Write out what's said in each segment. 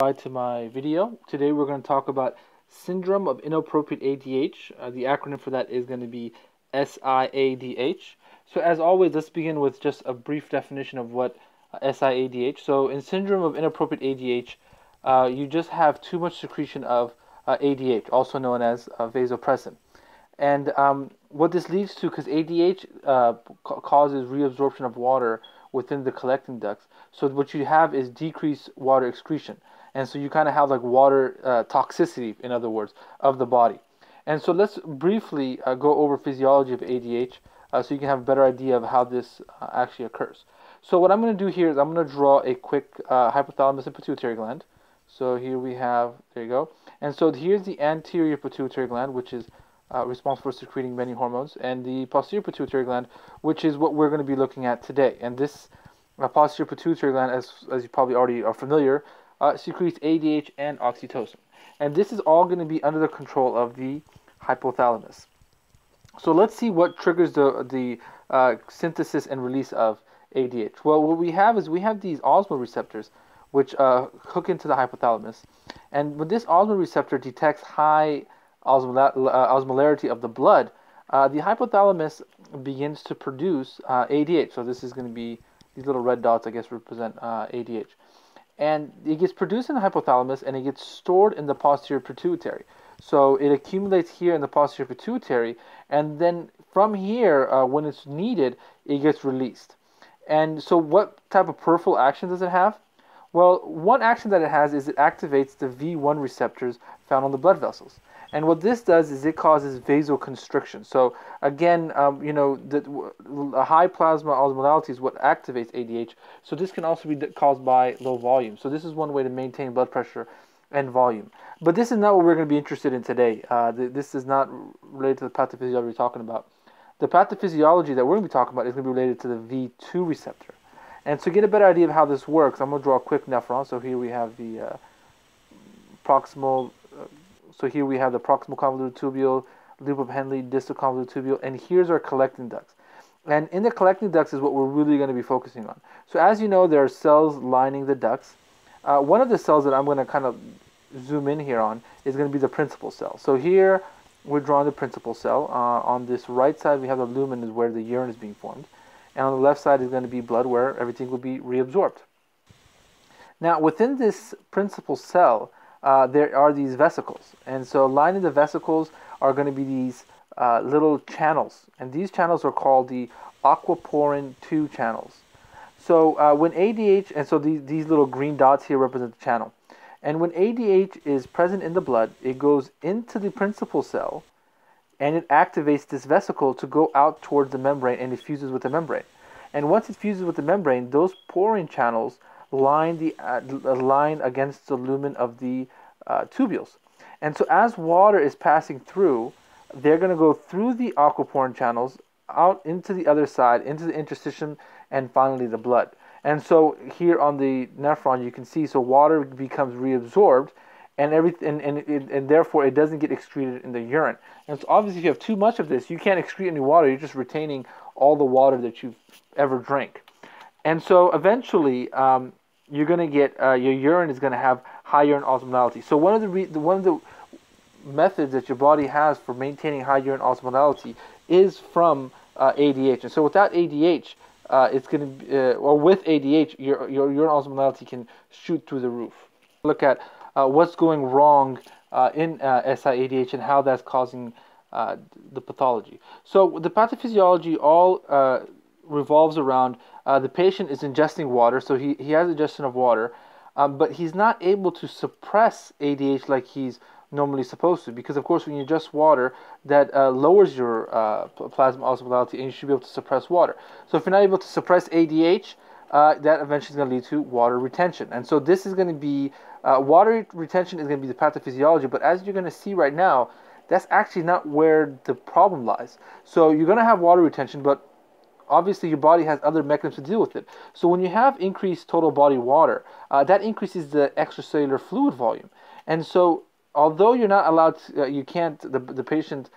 Back to my video. Today we're going to talk about syndrome of inappropriate ADH. Uh, the acronym for that is going to be SIADH. So as always, let's begin with just a brief definition of what uh, SIADH. So in syndrome of inappropriate ADH, uh, you just have too much secretion of uh, ADH, also known as uh, vasopressin. And um, what this leads to, because ADH uh, causes reabsorption of water within the collecting ducts, so what you have is decreased water excretion and so you kind of have like water uh, toxicity, in other words, of the body. And so let's briefly uh, go over physiology of ADH uh, so you can have a better idea of how this uh, actually occurs. So what I'm going to do here is I'm going to draw a quick uh, hypothalamus and pituitary gland. So here we have, there you go. And so here's the anterior pituitary gland, which is uh, responsible for secreting many hormones, and the posterior pituitary gland, which is what we're going to be looking at today. And this posterior pituitary gland, as, as you probably already are familiar, uh, secretes ADH and oxytocin. And this is all going to be under the control of the hypothalamus. So let's see what triggers the, the uh, synthesis and release of ADH. Well, what we have is we have these osmoreceptors which uh, hook into the hypothalamus. And when this osmoreceptor detects high uh, osmolarity of the blood, uh, the hypothalamus begins to produce uh, ADH. So this is going to be these little red dots, I guess, represent ADH. And it gets produced in the hypothalamus and it gets stored in the posterior pituitary. So it accumulates here in the posterior pituitary, and then from here, uh, when it's needed, it gets released. And so, what type of peripheral action does it have? Well, one action that it has is it activates the V1 receptors found on the blood vessels. And what this does is it causes vasoconstriction. So again, um, you know, the, high plasma osmolality is what activates ADH. So this can also be caused by low volume. So this is one way to maintain blood pressure and volume. But this is not what we're going to be interested in today. Uh, this is not related to the pathophysiology we're talking about. The pathophysiology that we're going to be talking about is going to be related to the V2 receptor. And to get a better idea of how this works, I'm going to draw a quick nephron. So here we have the uh, proximal so here we have the proximal convoluted tubule, loop of Henle, distal convoluted tubule, and here's our collecting ducts. And in the collecting ducts is what we're really going to be focusing on. So as you know, there are cells lining the ducts. Uh, one of the cells that I'm going to kind of zoom in here on is going to be the principal cell. So here we're drawing the principal cell. Uh, on this right side we have the lumen is where the urine is being formed. And on the left side is going to be blood where everything will be reabsorbed. Now within this principal cell, uh, there are these vesicles. And so lining the vesicles are going to be these uh, little channels. And these channels are called the aquaporin 2 channels. So uh, when ADH, and so these, these little green dots here represent the channel. And when ADH is present in the blood, it goes into the principal cell and it activates this vesicle to go out towards the membrane and it fuses with the membrane. And once it fuses with the membrane, those porin channels line the uh, line against the lumen of the uh, tubules. And so as water is passing through, they're going to go through the aquaporin channels out into the other side, into the interstitium, and finally the blood. And so here on the nephron, you can see so water becomes reabsorbed, and everything, and, and, and therefore it doesn't get excreted in the urine. And so obviously, if you have too much of this, you can't excrete any water. You're just retaining all the water that you've ever drank. And so eventually, um, you're going to get uh, your urine is going to have high urine osmolality. So one of the re- one of the methods that your body has for maintaining high urine osmolality is from uh, ADH. And so without ADH, uh, it's going to uh, or with ADH, your your urine osmolality can shoot through the roof. Look at uh, what's going wrong uh, in SIADH and how that's causing the pathology. So the pathophysiology all revolves around uh, the patient is ingesting water, so he, he has ingestion of water, um, but he's not able to suppress ADH like he's normally supposed to because of course when you ingest water that uh, lowers your uh, plasma osmolality and you should be able to suppress water. So if you're not able to suppress ADH uh, that eventually is going to lead to water retention. And so this is going to be uh, water retention is going to be the pathophysiology but as you're going to see right now that's actually not where the problem lies. So you're going to have water retention but obviously your body has other mechanisms to deal with it. So when you have increased total body water, uh, that increases the extracellular fluid volume. And so although you're not allowed, to, uh, you can't, the, the patient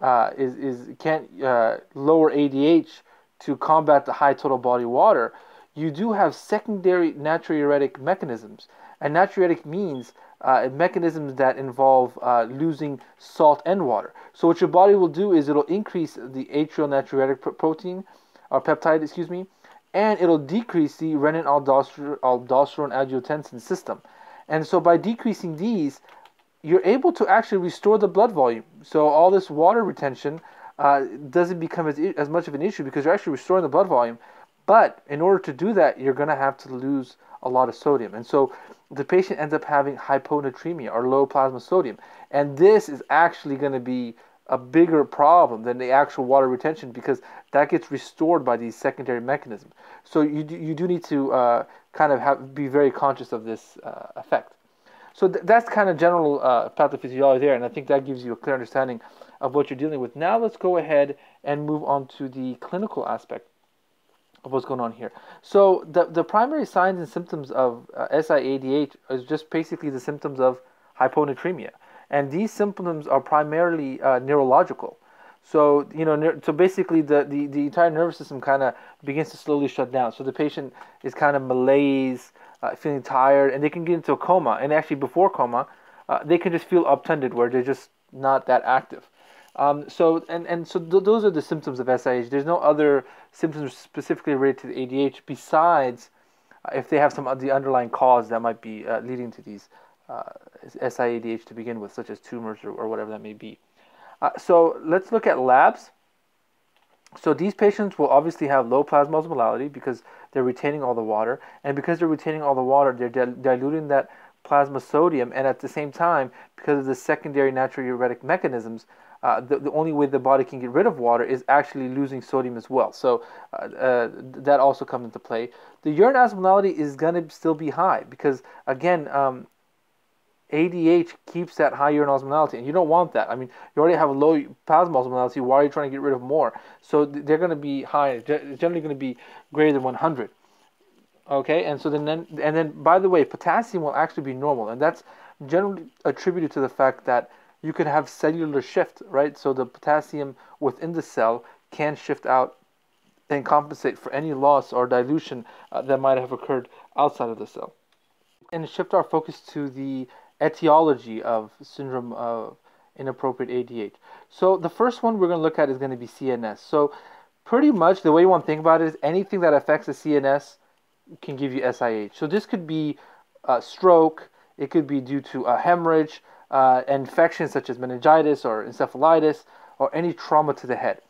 uh, is, is can't uh, lower ADH to combat the high total body water, you do have secondary natriuretic mechanisms And natriuretic means uh, mechanisms that involve uh, losing salt and water. So what your body will do is it'll increase the atrial natriuretic protein or peptide, excuse me, and it'll decrease the renin aldosterone, angiotensin system. And so by decreasing these, you're able to actually restore the blood volume. So all this water retention uh, doesn't become as, as much of an issue because you're actually restoring the blood volume. But in order to do that, you're going to have to lose a lot of sodium. And so the patient ends up having hyponatremia or low plasma sodium. And this is actually going to be a bigger problem than the actual water retention because that gets restored by these secondary mechanisms. So you do, you do need to uh, kind of have, be very conscious of this uh, effect. So th- that's kind of general uh, pathophysiology there, and I think that gives you a clear understanding of what you're dealing with. Now let's go ahead and move on to the clinical aspect of what's going on here. So the the primary signs and symptoms of uh, SIADH is just basically the symptoms of hyponatremia, and these symptoms are primarily uh, neurological. So you know, so basically the, the, the entire nervous system kind of begins to slowly shut down. So the patient is kind of malaise, uh, feeling tired, and they can get into a coma. And actually, before coma, uh, they can just feel obtunded, where they're just not that active. Um, so and and so th- those are the symptoms of SIH. There's no other symptoms specifically related to ADH besides uh, if they have some of the underlying cause that might be uh, leading to these uh, SIADH to begin with, such as tumors or, or whatever that may be. Uh, so let's look at labs. So these patients will obviously have low plasma osmolality because they're retaining all the water, and because they're retaining all the water, they're dil- diluting that plasma sodium, and at the same time, because of the secondary natural natriuretic mechanisms, uh, the, the only way the body can get rid of water is actually losing sodium as well. So uh, uh, that also comes into play. The urine osmolality is going to still be high because, again, um, ADH keeps that high urine osmolality, and you don't want that. I mean, you already have a low plasma osmolality. Why are you trying to get rid of more? So they're going to be high. Generally, going to be greater than 100. Okay, and so then, and then, by the way, potassium will actually be normal, and that's generally attributed to the fact that you can have cellular shift, right? So the potassium within the cell can shift out and compensate for any loss or dilution uh, that might have occurred outside of the cell. And shift our focus to the etiology of syndrome of inappropriate ADH. So the first one we're going to look at is going to be CNS. So pretty much the way you want to think about it is anything that affects the CNS can give you SIH. So this could be a stroke, it could be due to a hemorrhage, uh, infections such as meningitis or encephalitis, or any trauma to the head.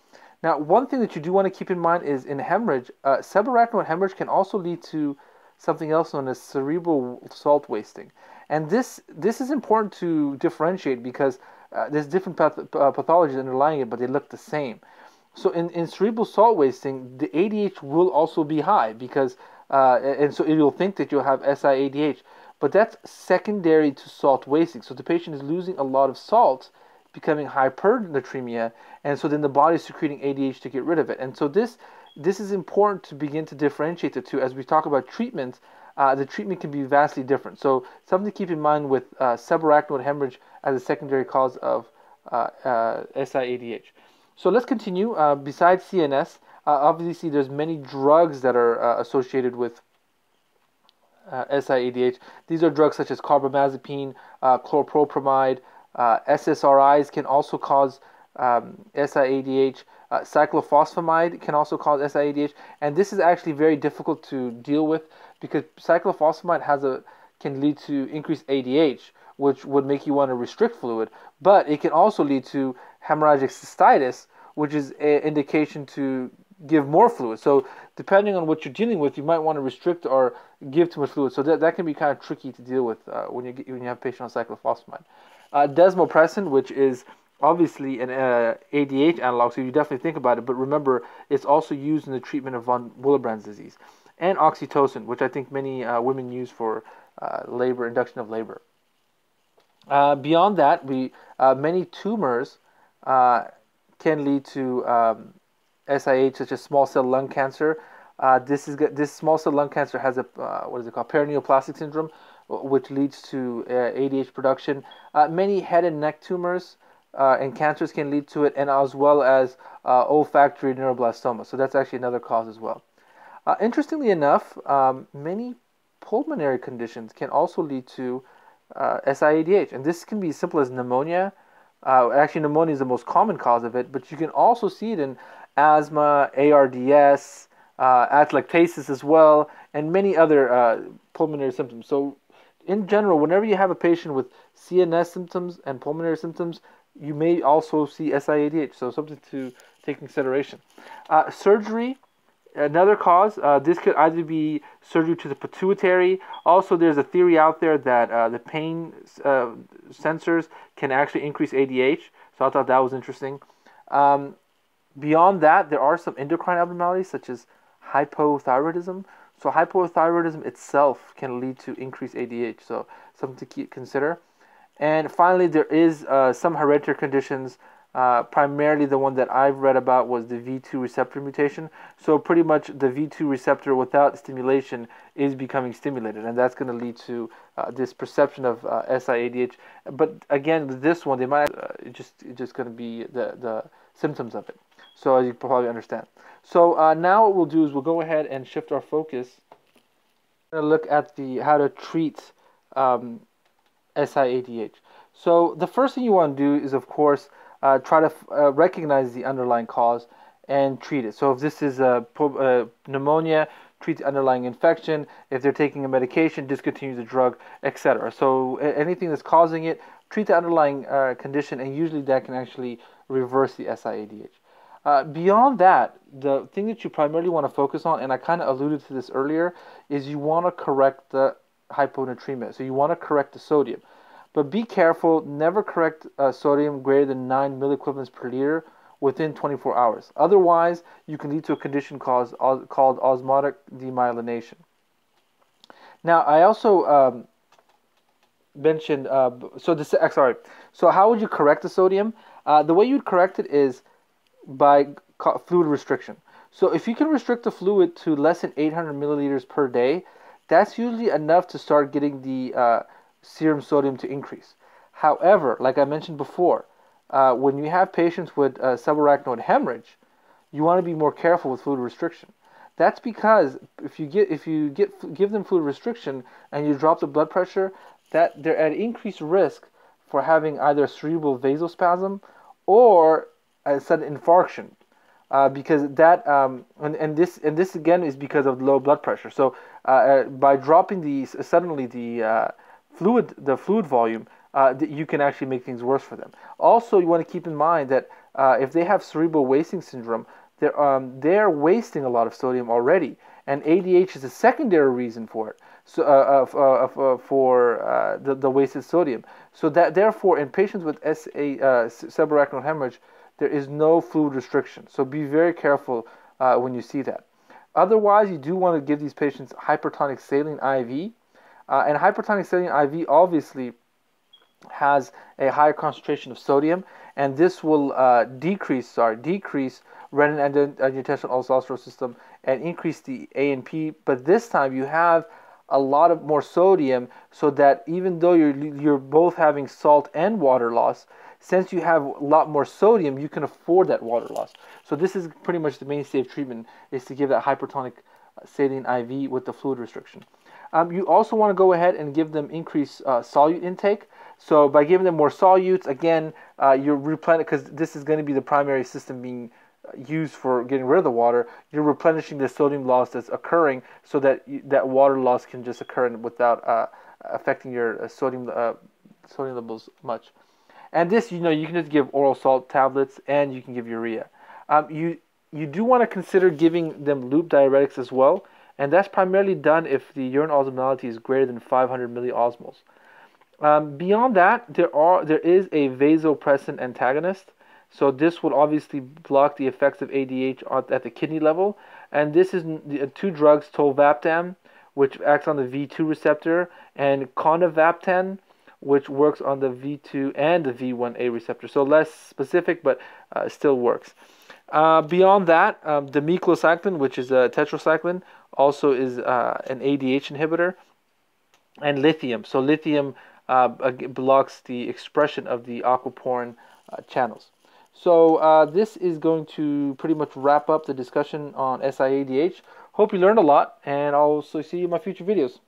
Now, one thing that you do want to keep in mind is in hemorrhage, uh, subarachnoid hemorrhage can also lead to something else known as cerebral salt wasting. And this this is important to differentiate because uh, there's different path- uh, pathologies underlying it, but they look the same. So in, in cerebral salt wasting, the ADH will also be high because, uh, and so you'll think that you'll have SIADH, but that's secondary to salt wasting. So the patient is losing a lot of salt, becoming hypernatremia, and so then the body is secreting ADH to get rid of it. And so this this is important to begin to differentiate the two as we talk about treatment uh, the treatment can be vastly different. So something to keep in mind with uh, subarachnoid hemorrhage as a secondary cause of uh, uh SIADH. So let's continue. Uh, besides CNS, uh, obviously there's many drugs that are associated with SIADH. These are drugs such as carbamazepine, chlorpheniramine, SSRIs can also cause um, SIADH. Uh, cyclophosphamide can also cause SIADH, and this is actually very difficult to deal with because cyclophosphamide has a can lead to increased ADH, which would make you want to restrict fluid, but it can also lead to hemorrhagic cystitis, which is an indication to give more fluid. So depending on what you're dealing with, you might want to restrict or give too much fluid. So that, that can be kind of tricky to deal with uh, when you get, when you have a patient on cyclophosphamide. Uh, desmopressin, which is obviously an uh, ADH analog, so you definitely think about it. But remember, it's also used in the treatment of von Willebrand's disease and oxytocin, which I think many uh, women use for uh, labor, induction of labor. Uh, beyond that, we uh, many tumors uh, can lead to um, SIH, such as small cell lung cancer. This is this small cell lung cancer has a what is it called paraneoplastic syndrome, which leads to ADH production. many head and neck tumors and cancers can lead to it, and as well as olfactory neuroblastoma. So that's actually another cause as well. Uh, interestingly enough, um, many pulmonary conditions can also lead to uh, SIADH. And this can be as simple as pneumonia. Uh, actually, pneumonia is the most common cause of it, but you can also see it in asthma, ARDS, uh, atelectasis as well, and many other uh, pulmonary symptoms. So, in general, whenever you have a patient with CNS symptoms and pulmonary symptoms, you may also see SIADH. So, something to take consideration. Uh, surgery another cause. Uh, this could either be surgery to the pituitary. Also, there's a theory out there that uh, the pain uh, sensors can actually increase ADH. So I thought that was interesting. Um, beyond that, there are some endocrine abnormalities such as hypothyroidism. So hypothyroidism itself can lead to increased ADH. So something to keep, consider. And finally, there is uh, some hereditary conditions uh, primarily, the one that I've read about was the V2 receptor mutation. So, pretty much the V2 receptor without stimulation is becoming stimulated, and that's going to lead to uh, this perception of uh, SIADH. But again, this one, they might uh, just just going to be the the symptoms of it. So, as you probably understand. So uh, now what we'll do is we'll go ahead and shift our focus. To look at the how to treat um, SIADH. So the first thing you want to do is, of course, uh, try to uh, recognize the underlying cause and treat it. So if this is a, a, pneumonia, treat the underlying infection. If they're taking a medication, discontinue the drug, etc. So anything that's causing it, treat the underlying uh, condition, and usually that can actually reverse the SIADH. Uh, beyond that, the thing that you primarily want to focus on, and I kind of alluded to this earlier, is you want to correct the hyponatremia. So you want to correct the sodium. But be careful, never correct uh, sodium greater than 9 milliequivalents per liter within 24 hours. Otherwise, you can lead to a condition called, called osmotic demyelination. Now, I also um, mentioned, uh, so this, uh, sorry, so how would you correct the sodium? Uh, the way you'd correct it is by fluid restriction. So if you can restrict the fluid to less than 800 milliliters per day, that's usually enough to start getting the uh, serum sodium to increase. However, like I mentioned before, uh, when you have patients with uh, subarachnoid hemorrhage, you want to be more careful with fluid restriction. That's because if you get if you get give them fluid restriction and you drop the blood pressure, that they're at increased risk for having either cerebral vasospasm or a sudden infarction. Uh, because that um, and, and this and this again is because of low blood pressure. So uh, uh by dropping the suddenly the uh, fluid, the fluid volume, uh, you can actually make things worse for them. Also, you want to keep in mind that if they have cerebral wasting syndrome, they're, um, they're wasting a lot of sodium already, and ADH is a secondary reason for it. So, for the, the wasted sodium. So that therefore, in patients with SA, subarachnoid hemorrhage, there is no fluid restriction. So be very careful when you see that. Otherwise, you do want to give these patients hypertonic saline IV uh, and hypertonic saline IV obviously has a higher concentration of sodium, and this will uh, decrease, sorry, decrease renin-angiotensin aldosterone system and increase the ANP. But this time you have a lot of more sodium, so that even though you're you're both having salt and water loss, since you have a lot more sodium, you can afford that water loss. So this is pretty much the mainstay of treatment is to give that hypertonic saline IV with the fluid restriction. Um, you also want to go ahead and give them increased uh, solute intake. So by giving them more solutes, again, uh, you're replenishing because this is going to be the primary system being uh, used for getting rid of the water. You're replenishing the sodium loss that's occurring, so that you, that water loss can just occur without uh, affecting your uh, sodium uh, sodium levels much. And this, you know, you can just give oral salt tablets, and you can give urea. Um, you you do want to consider giving them loop diuretics as well and that's primarily done if the urine osmolality is greater than 500 milliosmoles. Um, beyond that, there are there is a vasopressin antagonist, so this will obviously block the effects of ADH at the kidney level, and this is the two drugs, tolvaptan, which acts on the V2 receptor, and conivaptan, which works on the V2 and the V1A receptor. So less specific, but uh, still works. Uh, beyond that, um, the demeclocycline, which is a tetracycline, also is uh, an ADH inhibitor, and lithium. So lithium uh, blocks the expression of the aquaporin uh, channels. So uh, this is going to pretty much wrap up the discussion on SIADH. Hope you learned a lot, and I'll also see you in my future videos.